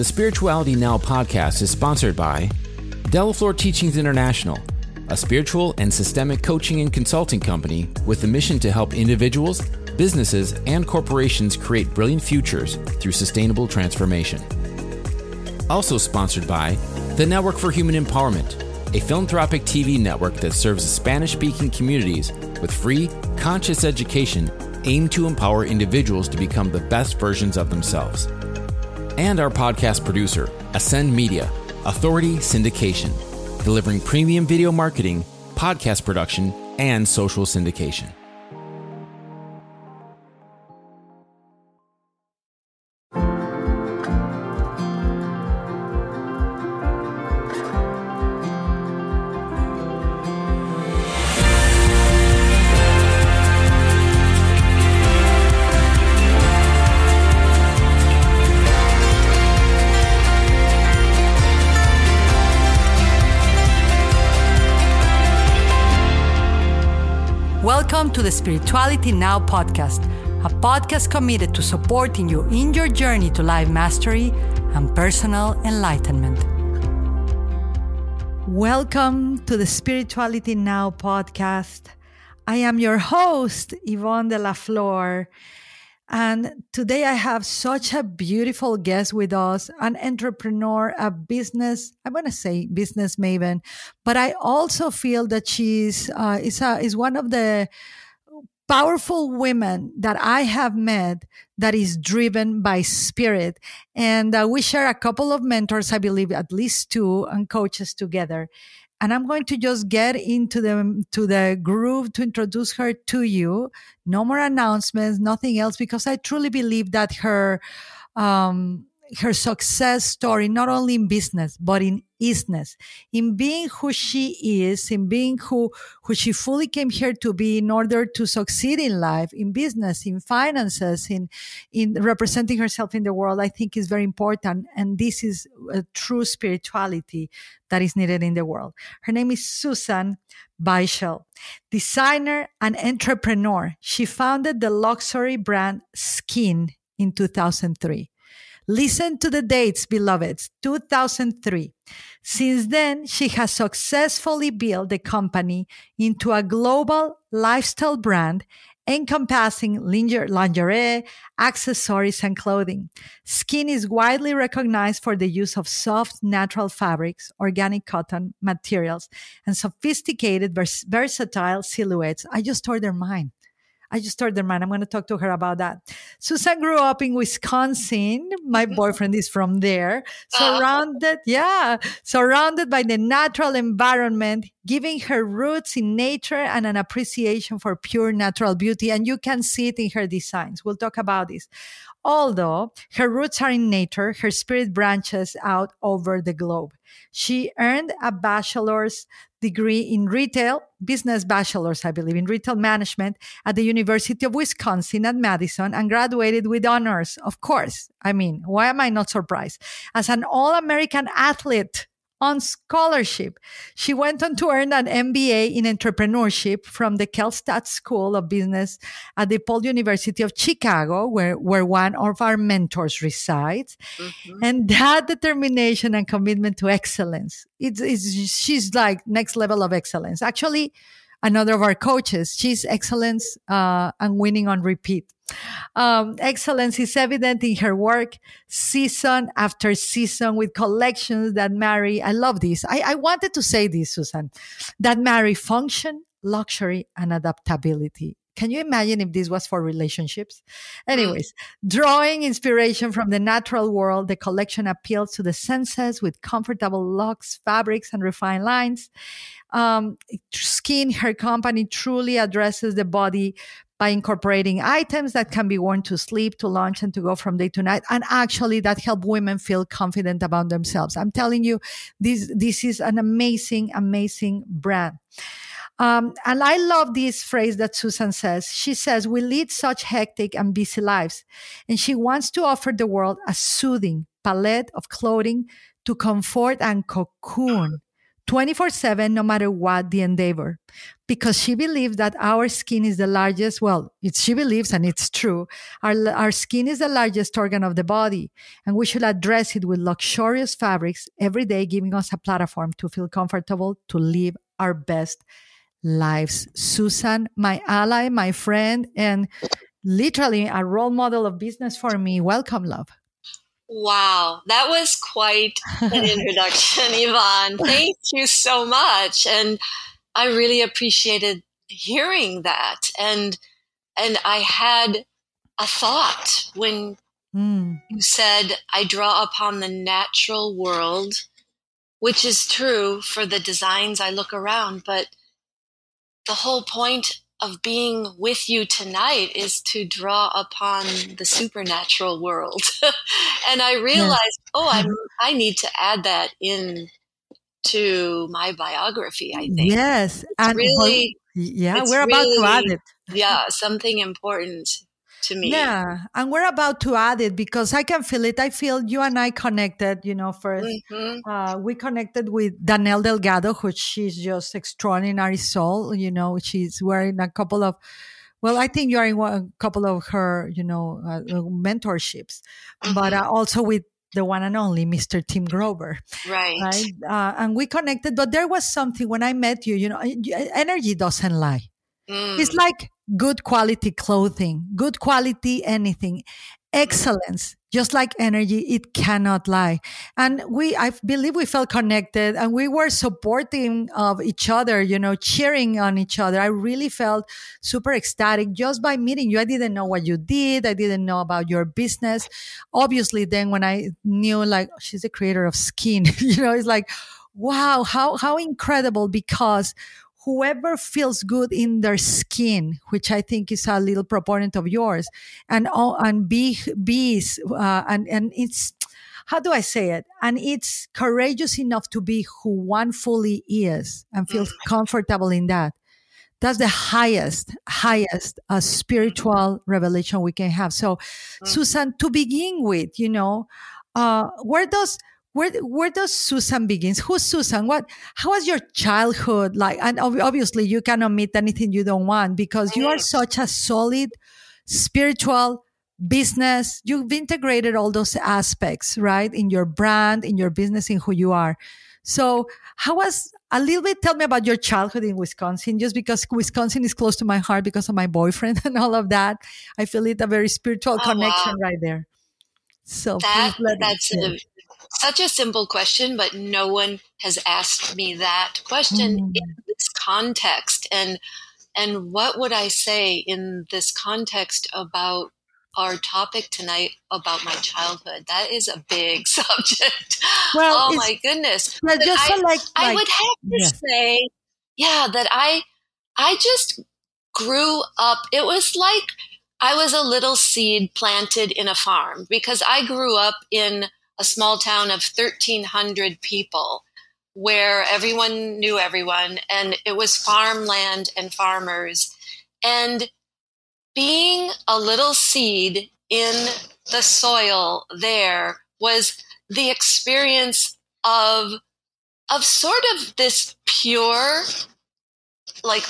The Spirituality Now podcast is sponsored by Delaflor Teachings International, a spiritual and systemic coaching and consulting company with the mission to help individuals, businesses, and corporations create brilliant futures through sustainable transformation. Also sponsored by the Network for Human Empowerment, a philanthropic TV network that serves Spanish speaking communities with free, conscious education aimed to empower individuals to become the best versions of themselves. And our podcast producer, Ascend Media, Authority Syndication, delivering premium video marketing, podcast production, and social syndication. Welcome to the Spirituality Now podcast, a podcast committed to supporting you in your journey to life mastery and personal enlightenment. Welcome to the Spirituality Now podcast. I am your host, Ivonne Delaflor. And today I have such a beautiful guest with us, an entrepreneur, a business, I'm going to say business maven, but I also feel that she's, uh, is, a, is one of the powerful women that I have met that is driven by spirit. And uh, we share a couple of mentors, I believe at least two, and coaches together and I'm going to just get into the to the groove to introduce her to you. No more announcements, nothing else, because I truly believe that her um, her success story, not only in business, but in isness, in being who she is, in being who, who she fully came here to be in order to succeed in life, in business, in finances, in, in representing herself in the world, I think is very important. And this is a true spirituality that is needed in the world. Her name is Susan Beischel, designer and entrepreneur. She founded the luxury brand Skin in 2003. Listen to the dates, beloveds 2003. Since then, she has successfully built the company into a global lifestyle brand encompassing lingerie, accessories, and clothing. Skin is widely recognized for the use of soft, natural fabrics, organic cotton materials, and sophisticated, vers- versatile silhouettes. I just ordered mine. I just told her, man, I'm going to talk to her about that. Susan grew up in Wisconsin. My mm-hmm. boyfriend is from there. Ah. Surrounded, yeah, surrounded by the natural environment, giving her roots in nature and an appreciation for pure natural beauty. And you can see it in her designs. We'll talk about this. Although her roots are in nature, her spirit branches out over the globe. She earned a bachelor's degree in retail, business bachelor's, I believe, in retail management at the University of Wisconsin at Madison and graduated with honors. Of course. I mean, why am I not surprised? As an all American athlete on scholarship. She went on to earn an MBA in entrepreneurship from the Kellstadt School of Business at the DePaul University of Chicago, where, where one of our mentors resides. Mm-hmm. And that determination and commitment to excellence, it's, it's, she's like next level of excellence. Actually, another of our coaches, she's excellence uh, and winning on repeat. Um, excellence is evident in her work season after season with collections that marry. I love this. I, I wanted to say this, Susan, that marry function, luxury, and adaptability. Can you imagine if this was for relationships? Anyways, drawing inspiration from the natural world, the collection appeals to the senses with comfortable looks, fabrics, and refined lines. Um, skin, her company truly addresses the body by incorporating items that can be worn to sleep, to lunch, and to go from day to night. And actually that help women feel confident about themselves. I'm telling you, this, this is an amazing, amazing brand. Um, and I love this phrase that Susan says. She says, We lead such hectic and busy lives. And she wants to offer the world a soothing palette of clothing to comfort and cocoon 24 7, no matter what the endeavor. Because she believes that our skin is the largest, well, she believes, and it's true, our, our skin is the largest organ of the body, and we should address it with luxurious fabrics every day, giving us a platform to feel comfortable to live our best lives. Susan, my ally, my friend, and literally a role model of business for me. Welcome, love. Wow, that was quite an introduction, Ivonne. Thank you so much. And I really appreciated hearing that. And and I had a thought when mm. you said I draw upon the natural world, which is true for the designs I look around, but the whole point of being with you tonight is to draw upon the supernatural world. and I realized, oh, i mm-hmm. I need to add that in to my biography, I think. Yes. It's and really, yeah, we're about really, to add it. yeah, something important to me. Yeah. And we're about to add it because I can feel it. I feel you and I connected, you know, 1st mm-hmm. uh, we connected with Danelle Delgado, which she's just extraordinary soul, you know, she's wearing a couple of, well, I think you're in a couple of her, you know, uh, uh, mentorships, mm-hmm. but uh, also with the one and only Mr. Tim Grover. Right. right? Uh, and we connected, but there was something when I met you, you know, energy doesn't lie. Mm. It's like good quality clothing, good quality anything, excellence, just like energy, it cannot lie. And we, I believe we felt connected and we were supporting of each other, you know, cheering on each other. I really felt super ecstatic just by meeting you. I didn't know what you did. I didn't know about your business. Obviously, then when I knew like she's the creator of skin, you know, it's like, wow, how, how incredible because whoever feels good in their skin, which I think is a little proponent of yours, and and be bees uh, and and it's how do I say it? And it's courageous enough to be who one fully is and feels comfortable in that. That's the highest, highest uh, spiritual revelation we can have. So, mm-hmm. Susan, to begin with, you know, uh, where does where where does Susan begins? Who's Susan? What how was your childhood like? And obviously, you cannot meet anything you don't want because you are such a solid spiritual business. You've integrated all those aspects, right, in your brand, in your business, in who you are. So, how was a little bit? Tell me about your childhood in Wisconsin, just because Wisconsin is close to my heart because of my boyfriend and all of that. I feel it a very spiritual oh, connection wow. right there. So that, that's a, such a simple question, but no one has asked me that question mm. in this context. And and what would I say in this context about our topic tonight about my childhood? That is a big subject. Well, oh my goodness! Just I, like, I would have to yeah. say, yeah, that I I just grew up. It was like I was a little seed planted in a farm because I grew up in a small town of 1,300 people where everyone knew everyone and it was farmland and farmers. And being a little seed in the soil there was the experience of of sort of this pure like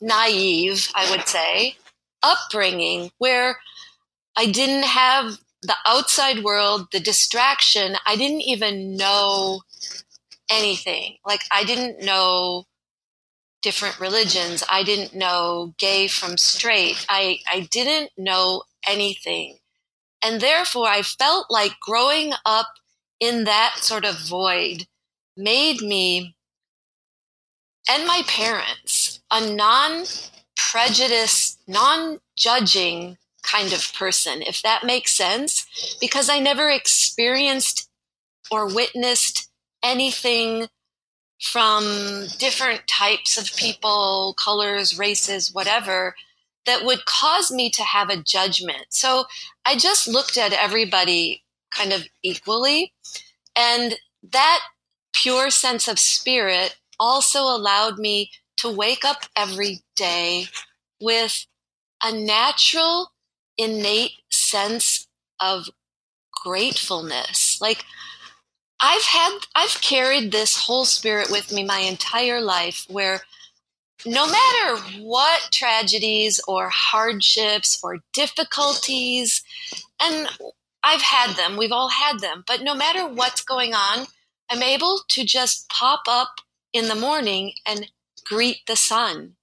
naive i would say upbringing where i didn't have the outside world, the distraction, I didn't even know anything. Like I didn't know different religions. I didn't know gay from straight. I, I didn't know anything. And therefore I felt like growing up in that sort of void made me and my parents a non prejudiced, non judging kind of person, if that makes sense, because I never experienced or witnessed anything from different types of people, colors, races, whatever, that would cause me to have a judgment. So I just looked at everybody kind of equally. And that pure sense of spirit also allowed me to wake up every day with a natural innate sense of gratefulness. Like I've had, I've carried this whole spirit with me my entire life where no matter what tragedies or hardships or difficulties, and I've had them, we've all had them, but no matter what's going on, I'm able to just pop up in the morning and greet the sun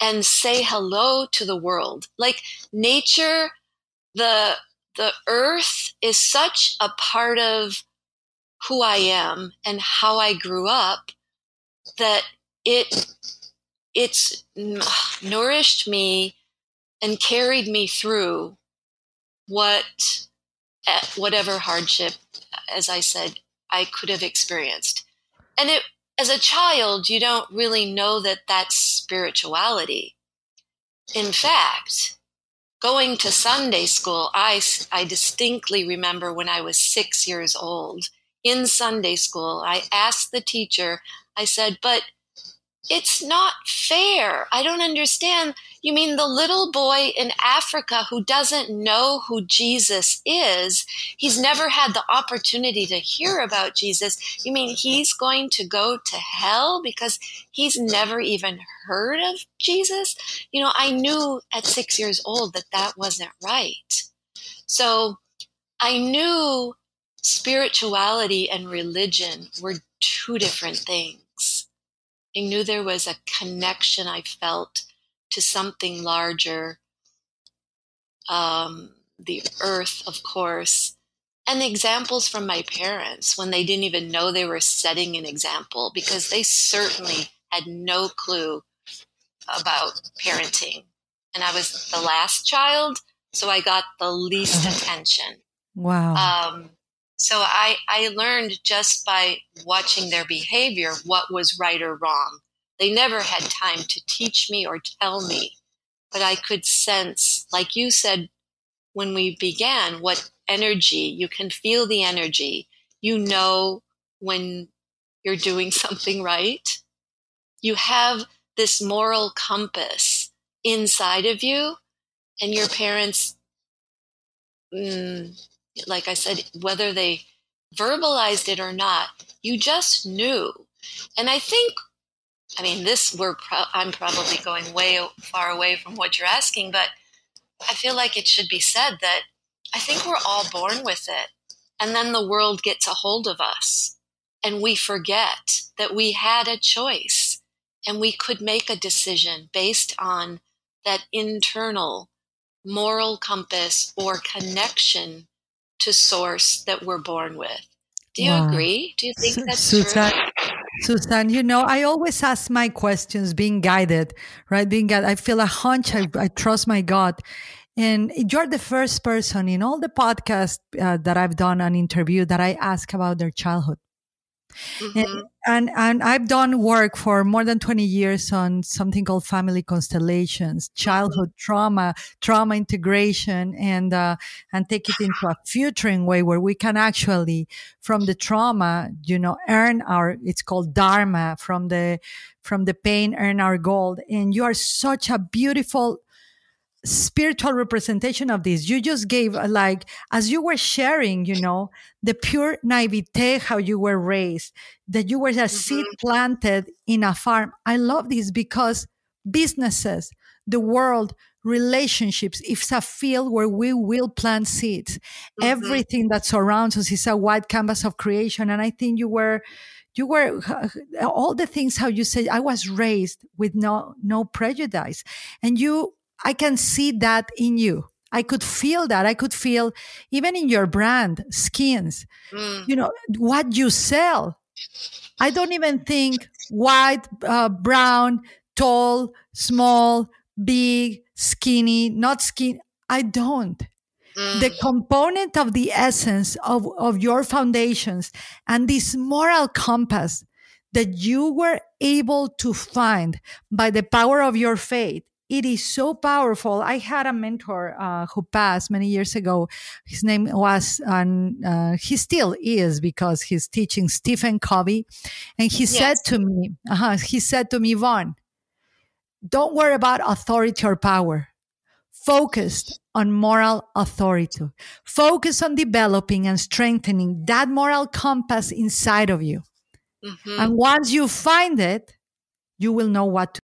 and say hello to the world. Like nature, the the earth is such a part of who I am and how I grew up that it it's nourished me and carried me through what eh, whatever hardship as I said I could have experienced. And it as a child you don't really know that that's spirituality. In fact, going to Sunday school, I, I distinctly remember when I was six years old in Sunday school, I asked the teacher, I said, but it's not fair. I don't understand. You mean the little boy in Africa who doesn't know who Jesus is? He's never had the opportunity to hear about Jesus. You mean he's going to go to hell because he's never even heard of Jesus? You know, I knew at six years old that that wasn't right. So I knew spirituality and religion were two different things. I knew there was a connection I felt to something larger, um, the earth, of course, and examples from my parents when they didn't even know they were setting an example because they certainly had no clue about parenting. And I was the last child, so I got the least attention. Wow. Um, so I, I learned just by watching their behavior what was right or wrong. They never had time to teach me or tell me, but I could sense, like you said when we began, what energy, you can feel the energy. You know when you're doing something right. You have this moral compass inside of you, and your parents mm, like I said, whether they verbalized it or not, you just knew. And I think, I mean, this we're pro- I'm probably going way far away from what you're asking, but I feel like it should be said that I think we're all born with it, and then the world gets a hold of us, and we forget that we had a choice, and we could make a decision based on that internal moral compass or connection to source that we're born with. Do you wow. agree? Do you think that's Susan, true? Susan, you know, I always ask my questions being guided, right? Being guided. I feel a hunch. I, I trust my God. And you're the first person in all the podcasts uh, that I've done an interview that I ask about their childhood. Mm-hmm. And, and, and I've done work for more than 20 years on something called family constellations, childhood mm-hmm. trauma, trauma integration, and uh, and take it into a futuring way where we can actually, from the trauma, you know, earn our it's called dharma from the from the pain, earn our gold. And you are such a beautiful spiritual representation of this. You just gave like, as you were sharing, you know, the pure naivete, how you were raised, that you were a mm-hmm. seed planted in a farm. I love this because businesses, the world, relationships, it's a field where we will plant seeds. Mm-hmm. Everything that surrounds us is a wide canvas of creation. And I think you were, you were all the things how you said i was raised with no no prejudice and you I can see that in you. I could feel that. I could feel even in your brand, skins, mm. you know, what you sell. I don't even think white, uh, brown, tall, small, big, skinny, not skinny. I don't. Mm. The component of the essence of, of your foundations and this moral compass that you were able to find by the power of your faith it is so powerful. I had a mentor uh, who passed many years ago. His name was, and uh, he still is because he's teaching Stephen Covey. And he yes. said to me, uh-huh, he said to me, Vaughn, don't worry about authority or power. Focused on moral authority. Focus on developing and strengthening that moral compass inside of you. Mm-hmm. And once you find it, you will know what